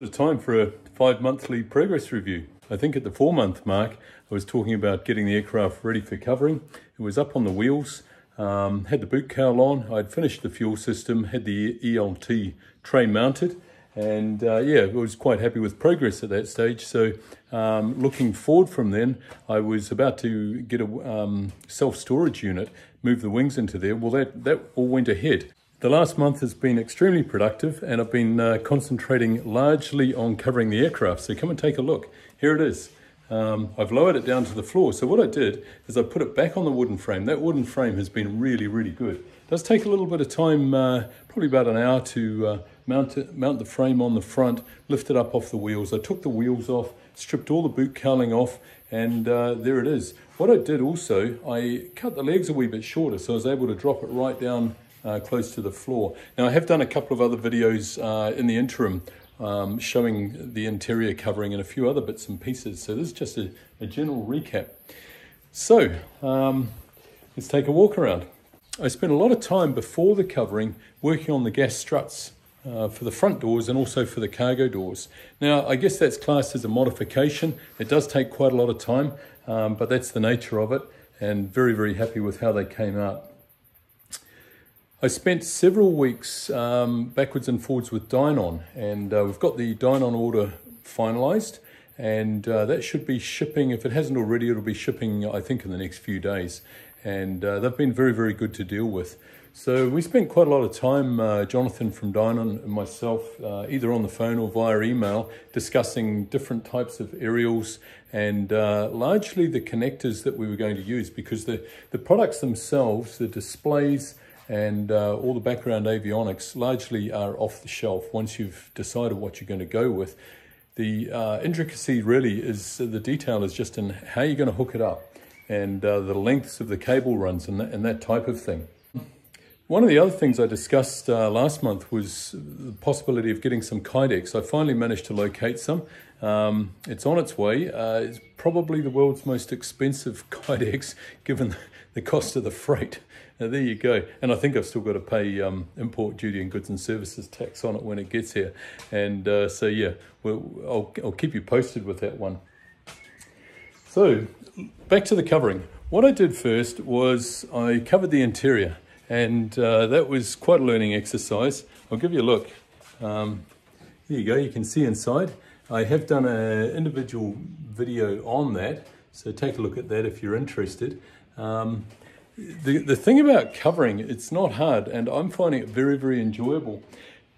The time for a five monthly progress review. I think at the four month mark, I was talking about getting the aircraft ready for covering. It was up on the wheels, um, had the boot cowl on, I'd finished the fuel system, had the ELT tray mounted, and uh, yeah, I was quite happy with progress at that stage. So, um, looking forward from then, I was about to get a um, self storage unit, move the wings into there. Well, that, that all went ahead. The last month has been extremely productive and I've been uh, concentrating largely on covering the aircraft. So come and take a look. Here it is. Um, I've lowered it down to the floor. So what I did is I put it back on the wooden frame. That wooden frame has been really, really good. It does take a little bit of time, uh, probably about an hour to uh, mount, it, mount the frame on the front, lift it up off the wheels. I took the wheels off, stripped all the boot cowling off, and uh, there it is. What I did also, I cut the legs a wee bit shorter so I was able to drop it right down uh, close to the floor. Now I have done a couple of other videos uh, in the interim um, showing the interior covering and a few other bits and pieces. So this is just a, a general recap. So um, let's take a walk around. I spent a lot of time before the covering working on the gas struts uh, for the front doors and also for the cargo doors. Now, I guess that's classed as a modification. It does take quite a lot of time, um, but that's the nature of it, and very, very happy with how they came out. I spent several weeks um, backwards and forwards with Dynon, and uh, we've got the Dynon order finalised, and uh, that should be shipping. If it hasn't already, it'll be shipping, I think, in the next few days. And uh, they've been very, very good to deal with. So we spent quite a lot of time, uh, Jonathan from Dynon and myself, uh, either on the phone or via email, discussing different types of aerials and uh, largely the connectors that we were going to use because the, the products themselves, the displays, and uh, all the background avionics largely are off the shelf once you've decided what you're going to go with. The uh, intricacy really is uh, the detail is just in how you're going to hook it up and uh, the lengths of the cable runs and that, and that type of thing. One of the other things I discussed uh, last month was the possibility of getting some Kydex. I finally managed to locate some. Um, it's on its way. Uh, it's probably the world's most expensive Kydex given the cost of the freight. Now, there you go. And I think I've still got to pay um, import duty and goods and services tax on it when it gets here. And uh, so, yeah, we'll, I'll, I'll keep you posted with that one. So, back to the covering. What I did first was I covered the interior, and uh, that was quite a learning exercise. I'll give you a look. Um, here you go, you can see inside. I have done an individual video on that, so take a look at that if you're interested. Um, the, the thing about covering, it's not hard, and I'm finding it very, very enjoyable.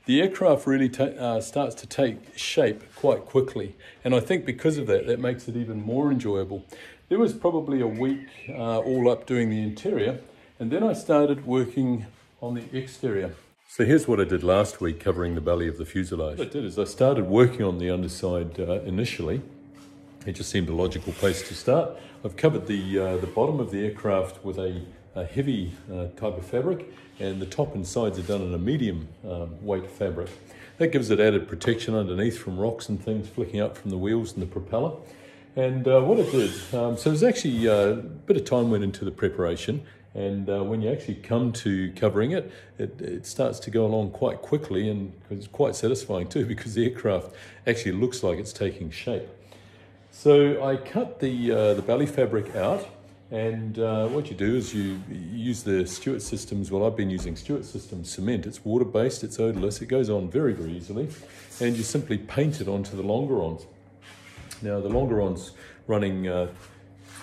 The aircraft really uh, starts to take shape quite quickly, and I think because of that, that makes it even more enjoyable. There was probably a week uh, all up doing the interior, and then I started working on the exterior. So here's what I did last week covering the belly of the fuselage. What I did is I started working on the underside uh, initially, it just seemed a logical place to start. I've covered the, uh, the bottom of the aircraft with a, a heavy uh, type of fabric and the top and sides are done in a medium um, weight fabric. That gives it added protection underneath from rocks and things flicking up from the wheels and the propeller. And uh, what I did, um, so there's actually uh, a bit of time went into the preparation and uh, when you actually come to covering it, it, it, starts to go along quite quickly and it's quite satisfying too because the aircraft actually looks like it's taking shape. So I cut the, uh, the belly fabric out and uh, what you do is you use the Stewart Systems, well I've been using Stewart Systems cement, it's water based, it's odorless, it goes on very very easily and you simply paint it onto the longerons. Now the longerons running uh,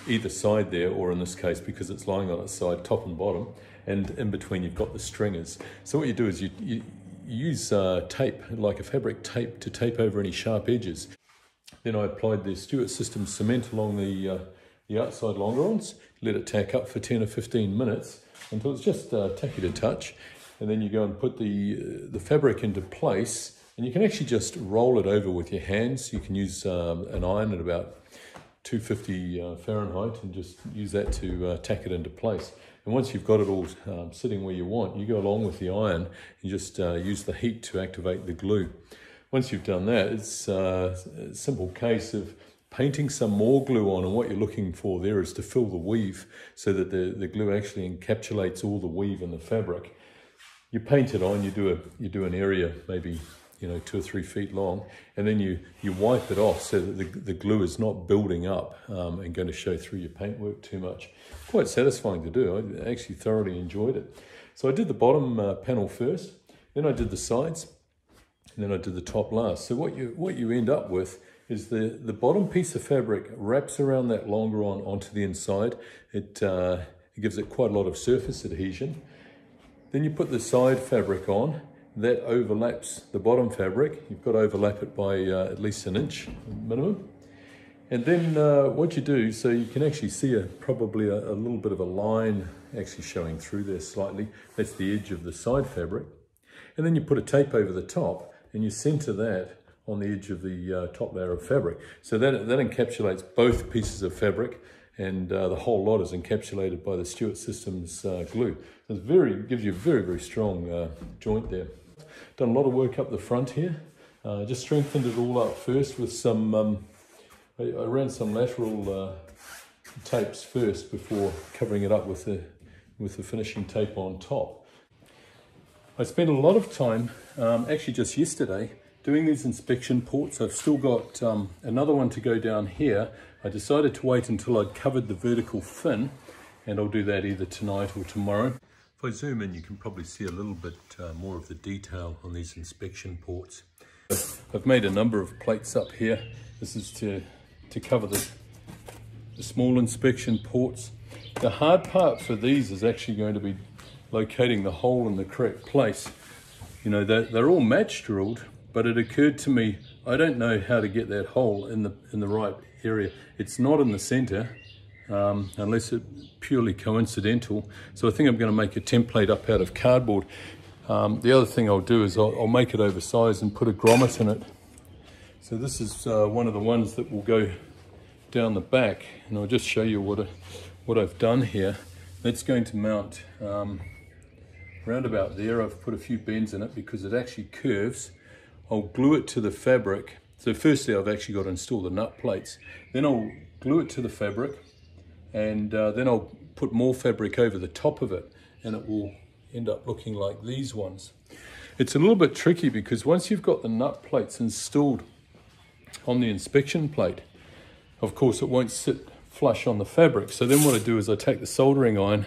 either side there or in this case because it's lying on its side top and bottom and in between you've got the stringers. So what you do is you, you use uh, tape, like a fabric tape to tape over any sharp edges. Then I applied the Stewart Systems cement along the, uh, the outside longerons, let it tack up for 10 or 15 minutes until it's just uh, tacky to touch. And then you go and put the, uh, the fabric into place and you can actually just roll it over with your hands. You can use um, an iron at about 250 uh, Fahrenheit and just use that to uh, tack it into place. And once you've got it all um, sitting where you want, you go along with the iron and just uh, use the heat to activate the glue. Once you've done that, it's uh, a simple case of painting some more glue on and what you're looking for there is to fill the weave so that the, the glue actually encapsulates all the weave in the fabric. You paint it on, you do, a, you do an area maybe you know, two or three feet long, and then you, you wipe it off so that the, the glue is not building up um, and going to show through your paintwork too much. Quite satisfying to do. I actually thoroughly enjoyed it. So I did the bottom uh, panel first, then I did the sides, and then I did the top last. So what you, what you end up with is the, the bottom piece of fabric wraps around that longeron onto the inside. It, uh, it gives it quite a lot of surface adhesion. Then you put the side fabric on, that overlaps the bottom fabric. You've got to overlap it by uh, at least an inch minimum. And then uh, what you do, so you can actually see a, probably a, a, little bit of a line actually showing through there slightly. That's the edge of the side fabric. And then you put a tape over the top and you center that on the edge of the uh, top layer of fabric. So that, that encapsulates both pieces of fabric and uh, the whole lot is encapsulated by the Stewart Systems uh, glue. It's very, gives you a very, very strong uh, joint there. Done a lot of work up the front here. Uh, just strengthened it all up first with some, um, I, I, ran some lateral uh, tapes first before covering it up with the, with the finishing tape on top. I spent a lot of time, um, actually just yesterday, doing these inspection ports. I've still got um, another one to go down here. I decided to wait until I'd covered the vertical fin and I'll do that either tonight or tomorrow. If I zoom in, you can probably see a little bit uh, more of the detail on these inspection ports. I've made a number of plates up here. This is to, to cover the, the small inspection ports. The hard part for these is actually going to be locating the hole in the correct place. You know, they're, they're all match drilled, but it occurred to me, I don't know how to get that hole in the, in the right area. It's not in the center, um, unless it's purely coincidental. So I think I'm going to make a template up out of cardboard. Um, the other thing I'll do is I'll, I'll, make it oversized and put a grommet in it. So this is uh, one of the ones that will go down the back and I'll just show you what, I, what I've done here. That's going to mount um, around about there. I've put a few bends in it because it actually curves. I'll glue it to the fabric. So firstly I've actually got to install the nut plates. Then I'll glue it to the fabric and uh, then I'll put more fabric over the top of it and it will end up looking like these ones. It's a little bit tricky because once you've got the nut plates installed on the inspection plate, of course it won't sit flush on the fabric. So then what I do is I take the soldering iron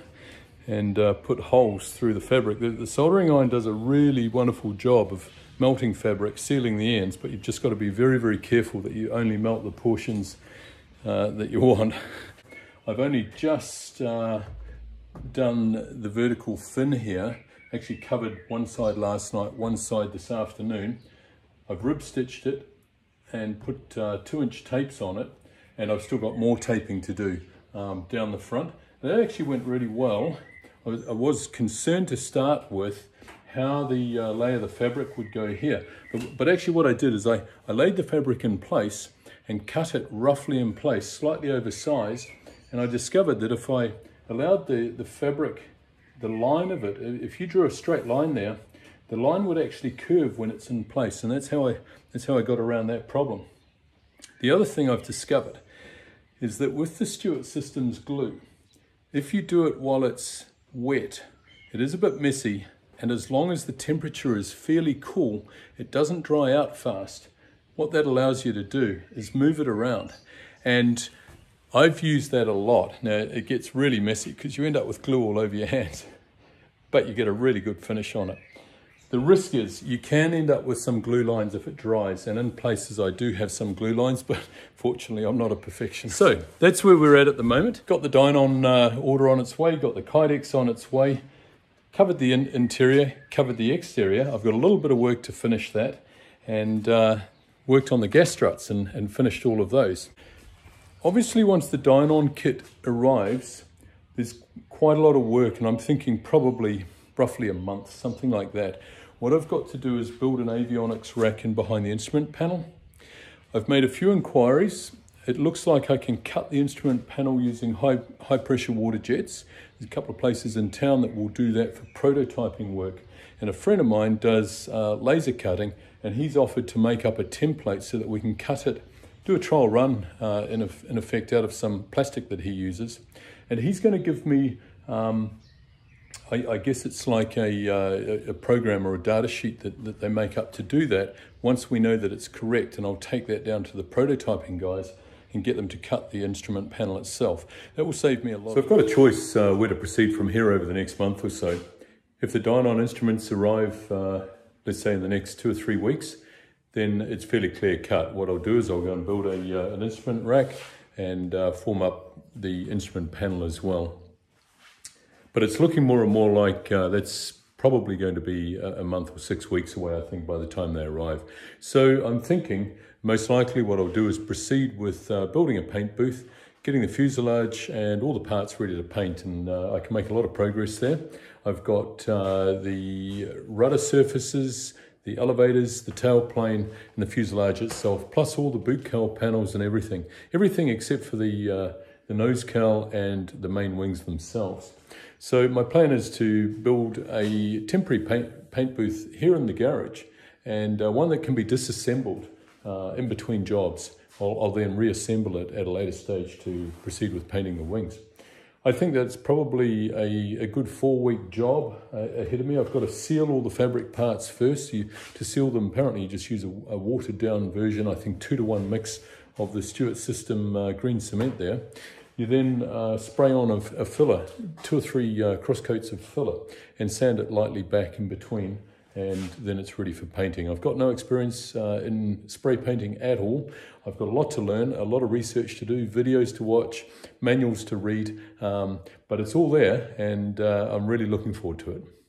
and uh, put holes through the fabric. The, the, soldering iron does a really wonderful job of melting fabric, sealing the ends, but you've just got to be very, very careful that you only melt the portions uh, that you want. I've only just uh, done the vertical fin here, actually covered one side last night, one side this afternoon. I've rib stitched it and put uh, two inch tapes on it and I've still got more taping to do um, down the front. That actually went really well. I was, concerned to start with how the uh, of the fabric would go here. But, but, actually what I did is I, I laid the fabric in place and cut it roughly in place, slightly oversized, and I discovered that if I allowed the, the fabric, the line of it, if you drew a straight line there, the line would actually curve when it's in place. And that's how I, that's how I got around that problem. The other thing I've discovered is that with the Stewart Systems glue, if you do it while it's wet, it is a bit messy. And as long as the temperature is fairly cool, it doesn't dry out fast. What that allows you to do is move it around. And I've used that a lot. Now, it gets really messy because you end up with glue all over your hands, but you get a really good finish on it. The risk is you can end up with some glue lines if it dries, and in places I do have some glue lines, but fortunately I'm not a perfectionist. So that's where we're at at the moment. Got the Dynon uh, order on its way, got the Kydex on its way, covered the in interior, covered the exterior. I've got a little bit of work to finish that, and uh, worked on the gas struts and, and finished all of those. Obviously, once the Dynon kit arrives, there's quite a lot of work, and I'm thinking probably roughly a month, something like that. What I've got to do is build an avionics rack in behind the instrument panel. I've made a few inquiries. It looks like I can cut the instrument panel using high, high pressure water jets. There's a couple of places in town that will do that for prototyping work. And a friend of mine does uh, laser cutting, and he's offered to make up a template so that we can cut it do a trial run uh, in, a, in, effect out of some plastic that he uses. And he's going to give me um, I, I guess it's like a, uh, a program or a data sheet that, that they make up to do that. Once we know that it's correct, and I'll take that down to the prototyping guys and get them to cut the instrument panel itself. That will save me a lot. So I've got a choice uh, where to proceed from here over the next month or so. If the Dynon instruments arrive, uh, let's say in the next two or three weeks, then it's fairly clear cut. What I'll do is I'll go and build a, uh, an instrument rack and uh, form up the instrument panel as well. But it's looking more and more like uh, that's probably going to be a, month or six weeks away, I think, by the time they arrive. So I'm thinking most likely what I'll do is proceed with uh, building a paint booth, getting the fuselage and all the parts ready to paint, and uh, I can make a lot of progress there. I've got uh, the rudder surfaces, the elevators, the tailplane, and the fuselage itself, plus all the boot cowl panels and everything. Everything except for the, uh, the nose cowl and the main wings themselves. So my plan is to build a temporary paint, paint booth here in the garage and uh, one that can be disassembled uh, in between jobs. I'll, I'll, then reassemble it at a later stage to proceed with painting the wings. I think that's probably a, a good four week job uh, ahead of me. I've got to seal all the fabric parts first. You, to seal them, apparently, you just use a, a, watered down version, I think two to one mix of the Stewart System uh, green cement there. You then uh, spray on a, a, filler, two or three uh, cross coats of filler, and sand it lightly back in between and then it's ready for painting. I've got no experience uh, in spray painting at all. I've got a lot to learn, a lot of research to do, videos to watch, manuals to read, um, but it's all there and uh, I'm really looking forward to it.